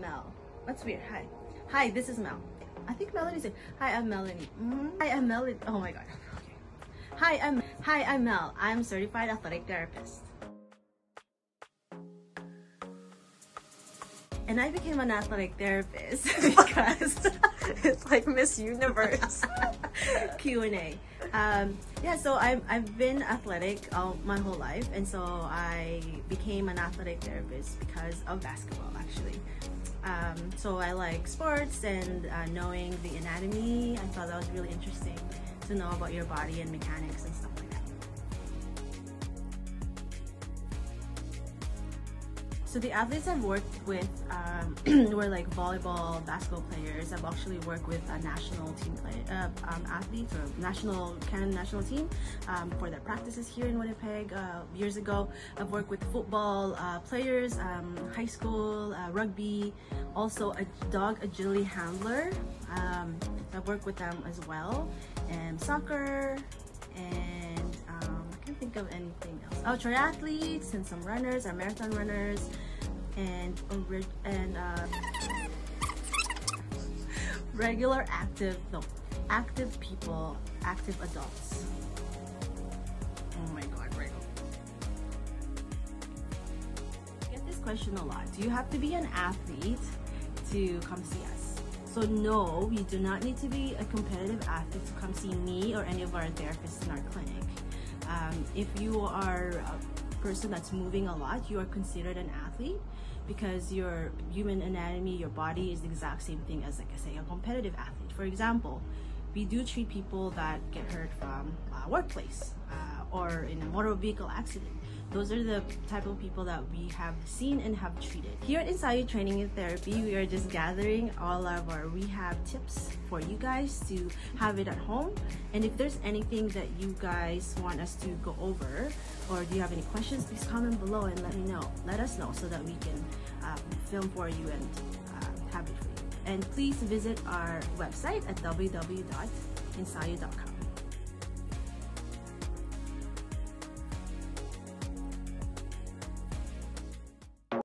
Mel. That's weird. Hi. Hi, this is Mel. I think Melody's it. Hi, I'm Melanie. Mm, Hi, I'm Melody. Oh my god. Okay. Hi, I'm Hi, I'm Mel. I'm certified athletic therapist. And I became an athletic therapist because it's like Miss Universe. Q&A. Um, yeah, so I've, I've been athletic all, my whole life, and so I became an athletic therapist because of basketball, actually. Um, so I like sports and uh, knowing the anatomy. I thought that was really interesting to know about your body and mechanics and stuff like that. So the athletes I've worked with um, were like volleyball, basketball players. I've actually worked with a national team play, uh, um, athletes or national Canada national team um, for their practices here in Winnipeg uh, years ago. I've worked with football uh, players, um, high school, uh, rugby, also a dog agility handler. Um, I've worked with them as well, and soccer, and um, I can't think of anything else. Oh, triathletes and some runners, our marathon runners, and and uh, regular active no active people, active adults. Oh my god. Get this question a lot. Do you have to be an athlete to come see us? So no, you do not need to be a competitive athlete to come see me or any of our therapists in our clinic. Um, if you are a person that's moving a lot, you are considered an athlete because your human anatomy, your body is the exact same thing as, like I say, a competitive athlete. For example, we do treat people that get hurt from a workplace uh, or in a motor vehicle accident. Those are the type of people that we have seen and have treated. Here at Insahyu Training and Therapy, we are just gathering all of our rehab tips for you guys to have it at home. And if there's anything that you guys want us to go over, or do you have any questions, please comment below and let me know. Let us know so that we can uh, film for you and uh, have it for you. And please visit our website at www.insahyu.com.